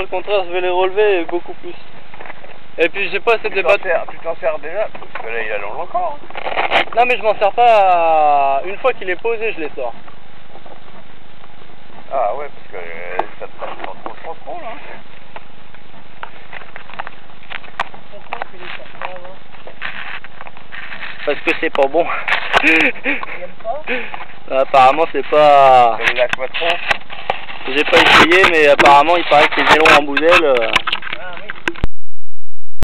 le contraire, je vais les relever beaucoup plus. Et puis je sais pas, c'est de bateaux. Tu t'en sers déjà Parce que là, il allonge encore. Hein. Non, mais je m'en sers pas. Une fois qu'il est posé, je les sors. Ah ouais, parce que euh, ça te prend trop, trop, trop, là. Parce que c'est pas bon. Apparemment, c'est pas. J'ai pas essayé mais apparemment il paraît que les ailerons en boudelle...